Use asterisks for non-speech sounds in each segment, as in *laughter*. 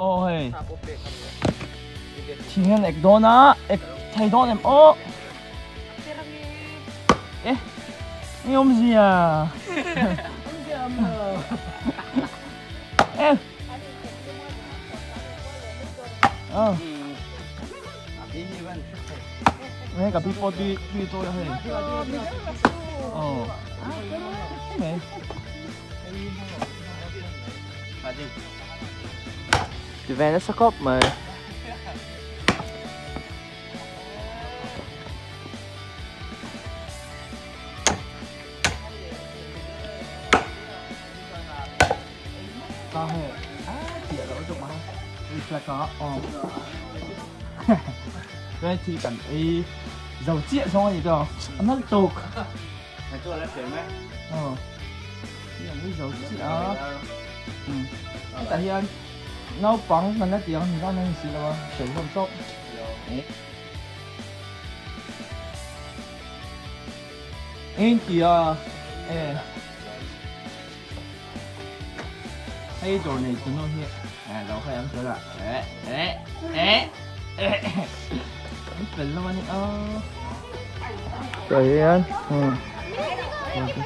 Ôi Chỉ nghe ếch đó na ếch thay đó em ô Ê Ini om gì à Ê Ờ Này cả people đi đi tôi là hay Ờ Mẹ Thì về nó sắc cóp mà. Có hề À, chị ở lỗ trục mà. Vì là có. Ờ. *laughs* Đây thì cần ý Dầu chiện xong rồi gì đó Nó tục Mày cho lại chuyển mẹ. Ờ. Cái này cái dầu chiện Ừ. Tại hiện Nó bắn mình nó tiếng thì nó nên xí là 水 không tốt Ê kìa Ê. Hay đồ này chúng nó hiện À đó phải ăn sữa là Ê Ê Ê Ê. Bình lắm anh ơ Rồi anh Ừ. Rồi cái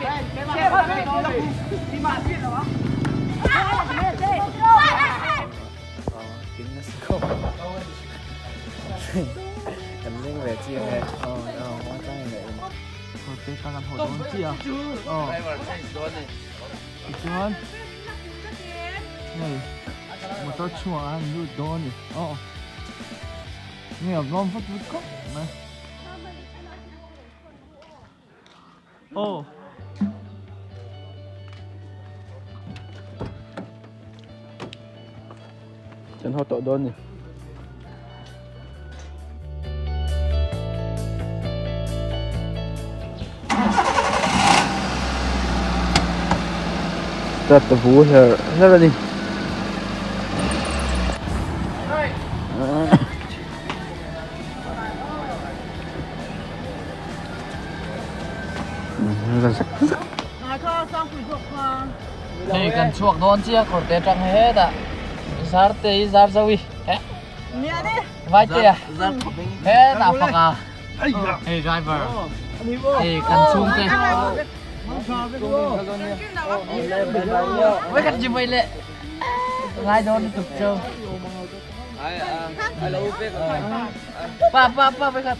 số anh thì nó Kính nó sẽ không. Em lên về chia này. Ờ, ờ, hóa tay này. Rồi cái ta làm hồi đốn chị à Ờ. Chị Xuân Này. Một tao chua ăn lưu đốn đi Ờ Nghe ở ngon phát vứt cốc Này Ồ Chân họ tội đốn đi Start the wood here. Is that ready? Chuộc đón chia còn té trăng hết ạ. Zar te zar zawi. Vai te à? Hết nào phật à? Hey driver. Thì cần chung te. Với cần chim bay lệ. Ngay đón tục châu. Pa pa pa với cần.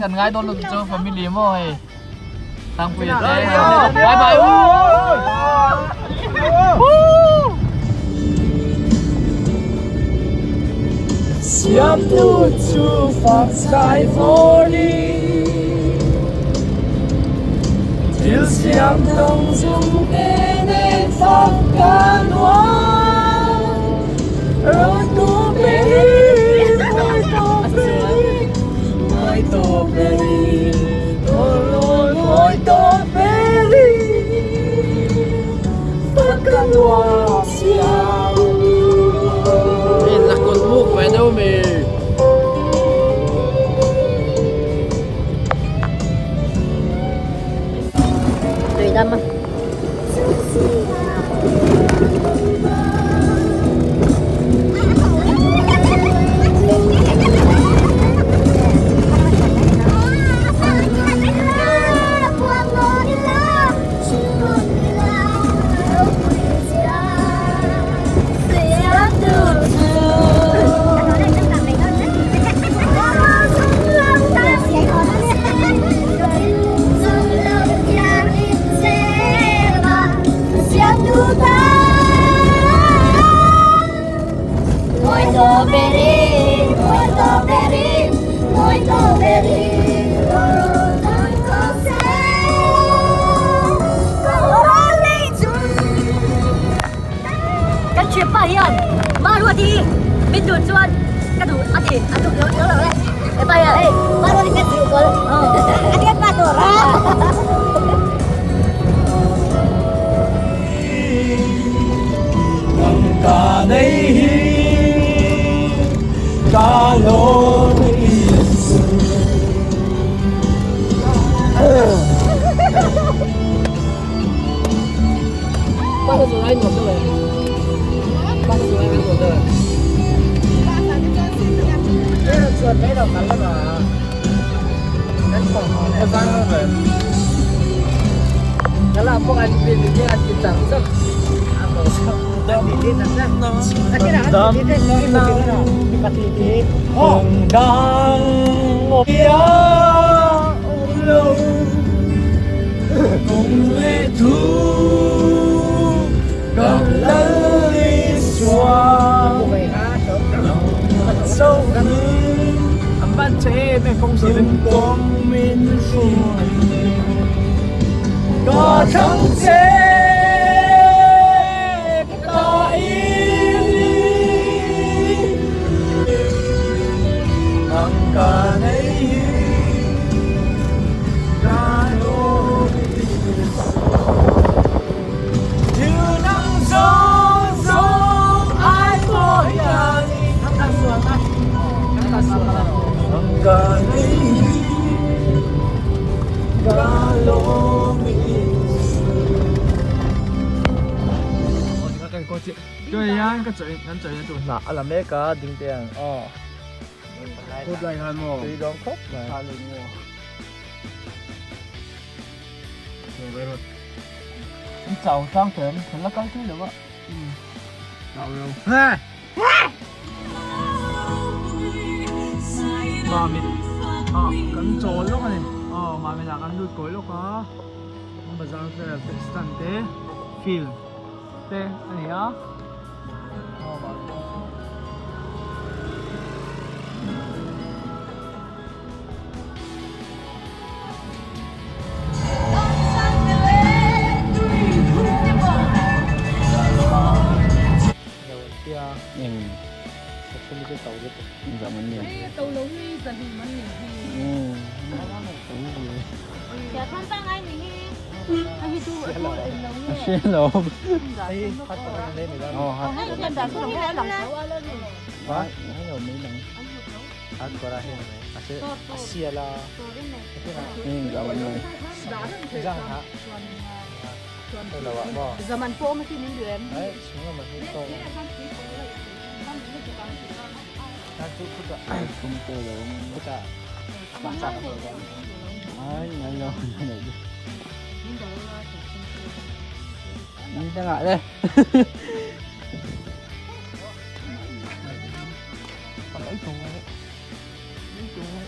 Cần ngay đón tục châu family mo hey. Sang quy thế. Bye bye. Siap tuju far sky falling Til siap đông dung đến đến pháp can hoan Rồi tu beri, rồi đây là chuột đấy đâu cắn lắm mà cắn bỏ nó ra rồi đó là một anh viên thì anh chỉ chẳng sức anh bảo sao đang đi đến nè anh cái nào lên này không gì lên quang minh có trắng chế cái chơi ngắn chơi tụi là là mấy cái đinh tiền. Ờ. Cút lại hơn mồ tùy đón khóc mà. Hai lần mồ rồi về rồi. Chào sang thềm thật là cái thứ được á. Đâu? Đâu ha mà mình à cắn trò lúc này. Ờ mà mình là cắn đuôi cối lúc đó. Mà giờ là instant thế. Feel thế anh nhá đầu tiên mình sẽ không biết tàu biết mình. nhiều tàu lấu đi dần thì mình ừ Dạ thân tăng anh thì anh đi phát lên rồi đó đã không biết lòng xấu lên quá nói rồi mình, lần phát đây này à sẽ xia là ừ dạ mình ra hả đây là bạn bò Giờ mình phố mới mình được em. đấy xuống là mình không to Hãy rồi, cho kênh Ghiền Mì Gõ Để không bỏ lỡ những video hấp Đi ra ngại đây Còn lấy thùng này Lấy thùng này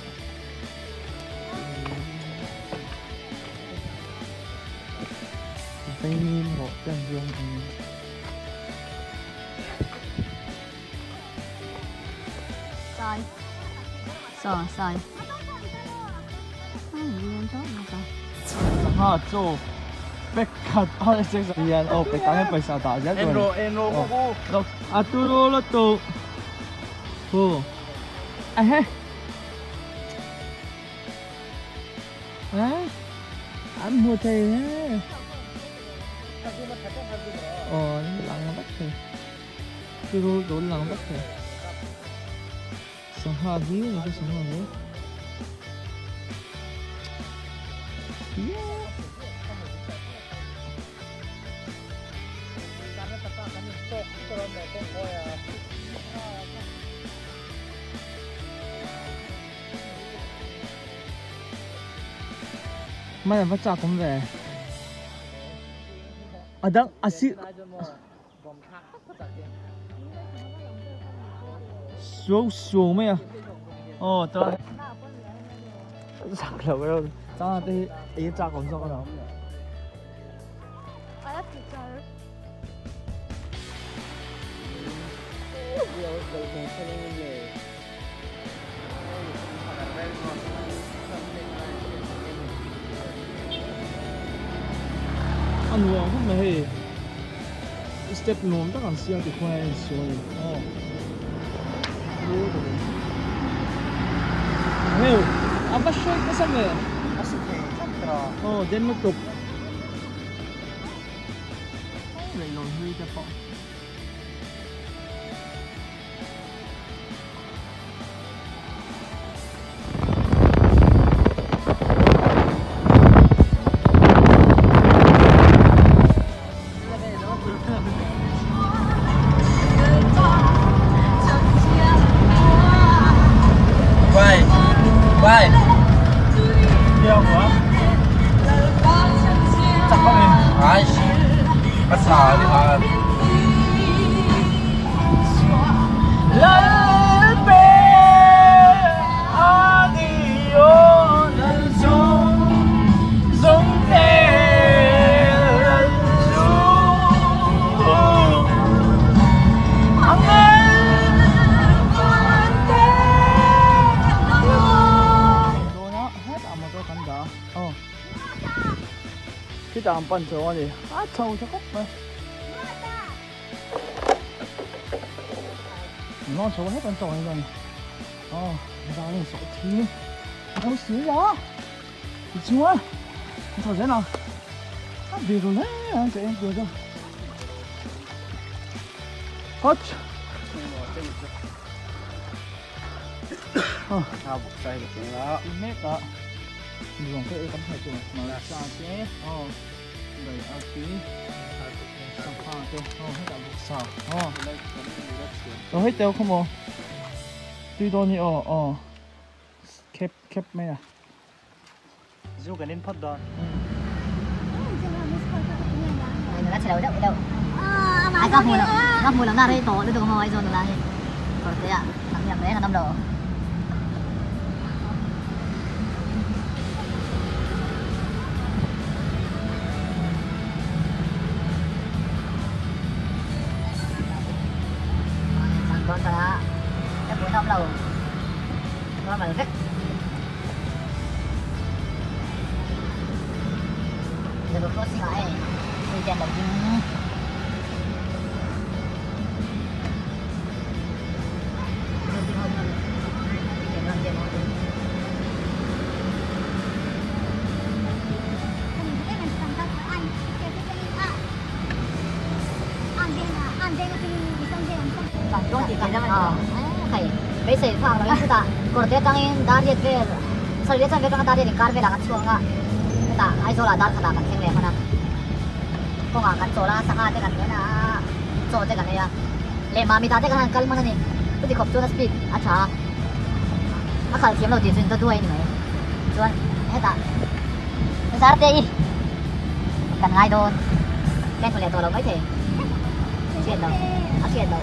Tây Ninh một chân dương Sai. Sai, sai. Không, em chó mà sai ha cho bek kat se sa yan oh pe tang pa sa ta ja Enro, enro Oh. ko dok aturo lo to ho a he à anh mua thầy ha ờ lặng bắt thầy cái đồ lặng bắt thầy sang ha gì này cái sang ha gì mày vẫn là cũng về. À đang à xí xuống xuống mày à ồ tôi sạc lâu rồi đi ý cha cũng sao Ai chơi. anh nuông không hề step nuông tất cả siêu thì khoai xuống ồ Meu, abaixou e này? 哦这么多。来有没得包我在等会儿的大城不要？我关系。我操，你妈！Làm bận chỗ gì á trâu cho cốc mà nó số hết bận chỗ này rồi ờ ra lên số thì đâu xíu đó thì chúa thở thế nào à đi rồi đấy chị em vừa rồi Hot. Ờ, sao buộc tay được cái đó mét đó. Dùng cái tấm thạch của nó là sao chứ? Ờ. Đây ở tí. Sao pha thế? Ờ, hết cả buộc sao. Ờ. Rồi hết tiêu không bộ. Tuy đôi như ờ ờ. Kép kép mấy à? dù cái nên phật đó nó sẽ đâu đâu đâu ai có mua đâu nó mua lắm na đây tổ được không ai rồi là còn thế ạ thằng nhầm đấy là năm đầu nó mà rất giờ được có xin lại đi trên đầu tiên Bese fa la ta ko te tang in dar ye ve sa le sa ve ka dar ye kar ve la ka chuanga ta ai zo dar ka ta theng le khana ko nga kan zo la te kan na zo te kan ya le ma mi ta te kan kal man ni tu ti khop chu na speed a a khal thiam lo ti chun ta duai ni mai chuan he ta sa te i kan ngai don ken ko le to lo mai the chuyện đâu chuyện đâu